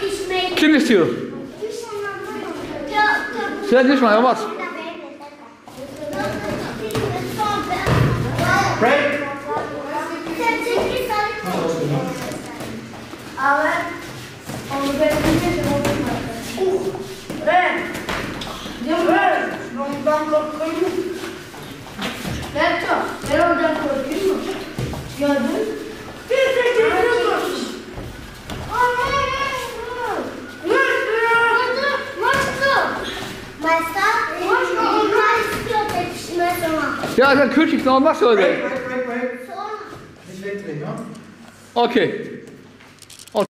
pişmeyi. Kim istiyor? Sen düşme Yılmaz. Break. Ale onu bekleyeceğim. Ren! Ren! Ondan korkuyorum. Ja, dann kühl ich noch was, Leute. Wait, wait, wait, wait. Nicht wegdrehen, ja? Okay.